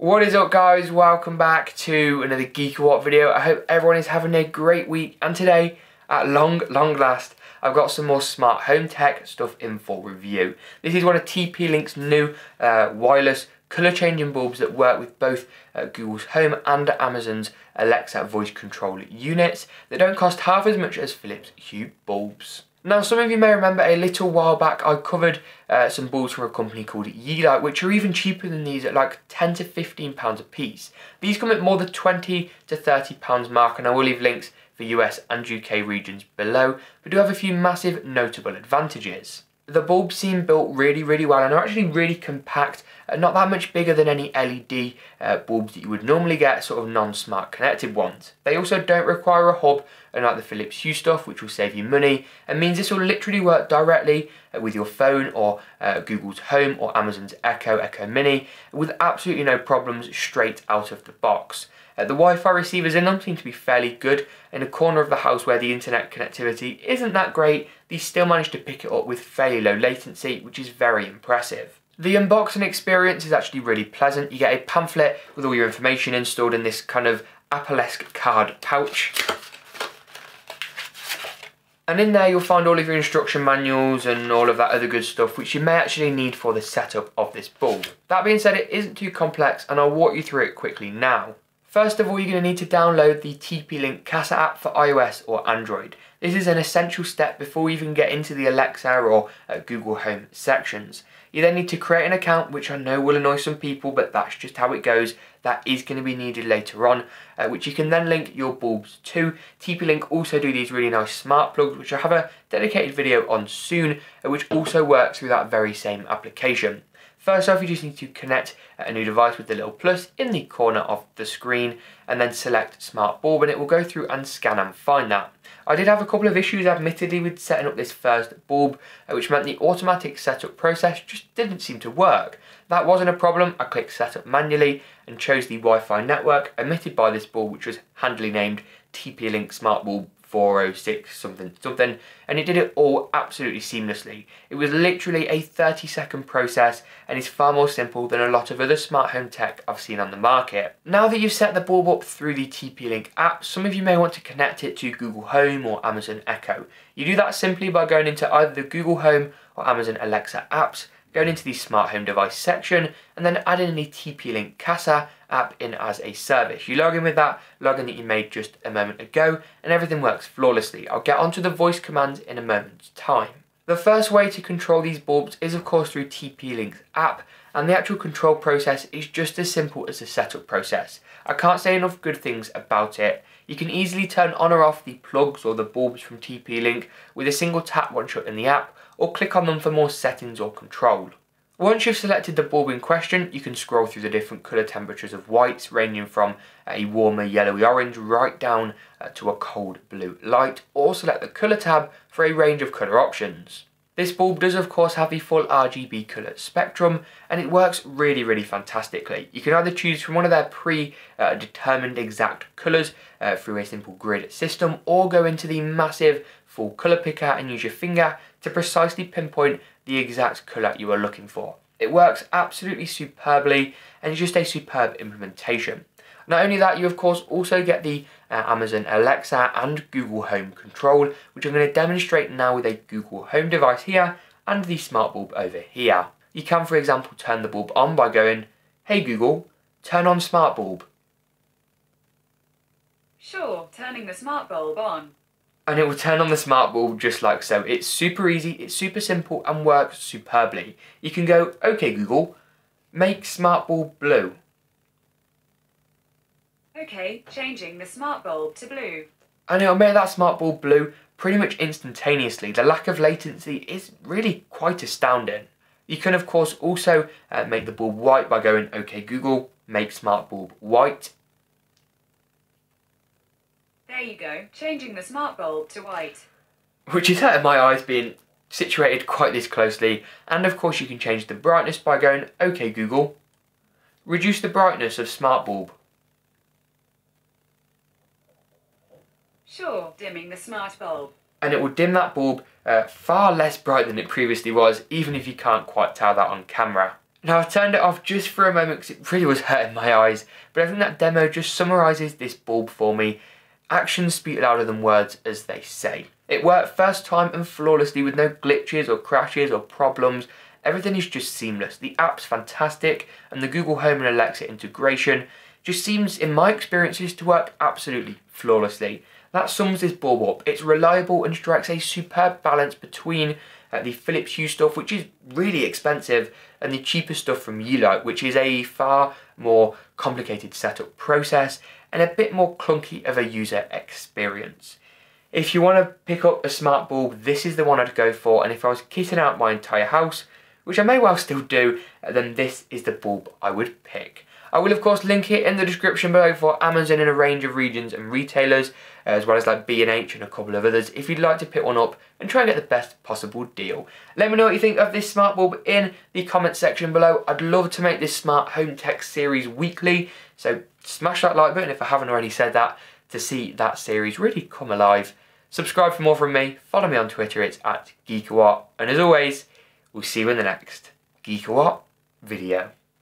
What is up guys, welcome back to another GeekaWhat video. I hope everyone is having a great week and today, at long, long last, I've got some more smart home tech stuff in for review. This is one of TP-Link's new uh, wireless colour changing bulbs that work with both uh, Google's Home and Amazon's Alexa voice control units. They don't cost half as much as Philips Hue bulbs. Now, some of you may remember a little while back I covered uh, some balls from a company called Yeelight, which are even cheaper than these at like 10 to 15 pounds a piece. These come at more than 20 to 30 pounds mark, and I will leave links for US and UK regions below, but do have a few massive notable advantages. The bulbs seem built really, really well and are actually really compact, uh, not that much bigger than any LED uh, bulbs that you would normally get, sort of non-smart connected ones. They also don't require a hub, unlike the Philips Hue stuff, which will save you money, and means this will literally work directly with your phone or uh, Google's Home or Amazon's Echo, Echo Mini, with absolutely no problems straight out of the box. Uh, the Wi-Fi receivers in them seem to be fairly good. In a corner of the house where the internet connectivity isn't that great, these still manage to pick it up with fairly low latency, which is very impressive. The unboxing experience is actually really pleasant. You get a pamphlet with all your information installed in this kind of Apple-esque card pouch. And in there you'll find all of your instruction manuals and all of that other good stuff which you may actually need for the setup of this bulb. That being said, it isn't too complex and I'll walk you through it quickly now. First of all, you're going to need to download the TP-Link Kasa app for iOS or Android. This is an essential step before we even get into the Alexa or uh, Google Home sections. You then need to create an account, which I know will annoy some people, but that's just how it goes. That is going to be needed later on, uh, which you can then link your bulbs to. TP-Link also do these really nice smart plugs, which I have a dedicated video on soon, uh, which also works through that very same application. First off, you just need to connect a new device with the little plus in the corner of the screen and then select smart bulb and it will go through and scan and find that. I did have a couple of issues admittedly with setting up this first bulb uh, which meant the automatic setup process just didn't seem to work. That wasn't a problem, I clicked setup manually and chose the Wi-Fi network emitted by this bulb which was handily named TP-Link Smart Bulb 406 something something and it did it all absolutely seamlessly. It was literally a 30 second process and is far more simple than a lot of other smart home tech I've seen on the market. Now that you've set the bulb up through the TP-Link app, some of you may want to connect it to Google Home or Amazon Echo. You do that simply by going into either the Google Home or Amazon Alexa apps going into the smart home device section and then adding the TP-Link Kasa app in as a service. You log in with that login that you made just a moment ago and everything works flawlessly. I'll get onto the voice commands in a moment's time. The first way to control these bulbs is of course through TP-Link's app and the actual control process is just as simple as the setup process. I can't say enough good things about it. You can easily turn on or off the plugs or the bulbs from TP-Link with a single tap once you're in the app or click on them for more settings or control. Once you've selected the bulb in question, you can scroll through the different colour temperatures of whites, ranging from a warmer yellowy orange right down uh, to a cold blue light, or select the colour tab for a range of colour options. This bulb does of course have the full RGB colour spectrum and it works really really fantastically. You can either choose from one of their pre-determined uh, exact colours uh, through a simple grid system or go into the massive full colour picker and use your finger to precisely pinpoint the exact colour you are looking for. It works absolutely superbly and it's just a superb implementation. Not only that, you of course also get the uh, Amazon Alexa and Google Home control, which I'm going to demonstrate now with a Google Home device here and the smart bulb over here. You can, for example, turn the bulb on by going, Hey Google, turn on smart bulb. Sure, turning the smart bulb on and it will turn on the smart bulb just like so. It's super easy, it's super simple and works superbly. You can go, okay Google, make smart bulb blue. Okay, changing the smart bulb to blue. And it'll make that smart bulb blue pretty much instantaneously. The lack of latency is really quite astounding. You can of course also uh, make the bulb white by going, okay Google, make smart bulb white there you go, changing the smart bulb to white. Which is hurting my eyes being situated quite this closely. And of course you can change the brightness by going, OK Google, reduce the brightness of smart bulb. Sure, dimming the smart bulb. And it will dim that bulb uh, far less bright than it previously was, even if you can't quite tell that on camera. Now I've turned it off just for a moment because it really was hurting my eyes, but I think that demo just summarises this bulb for me. Actions speak louder than words as they say. It worked first time and flawlessly with no glitches or crashes or problems. Everything is just seamless. The app's fantastic and the Google Home and Alexa integration just seems, in my experiences, to work absolutely flawlessly. That sums this bulb up. It's reliable and strikes a superb balance between uh, the Philips Hue stuff, which is really expensive, and the cheaper stuff from Yeelight, which is a far more complicated setup process and a bit more clunky of a user experience. If you want to pick up a smart bulb, this is the one I'd go for, and if I was kitting out my entire house, which I may well still do, then this is the bulb I would pick. I will of course link it in the description below for Amazon in a range of regions and retailers, as well as like B&H and a couple of others, if you'd like to pick one up and try and get the best possible deal. Let me know what you think of this smart bulb in the comment section below. I'd love to make this smart home tech series weekly, so smash that like button if I haven't already said that, to see that series really come alive. Subscribe for more from me, follow me on Twitter, it's at GeekaWhat, and as always, we'll see you in the next GeekaWhat video.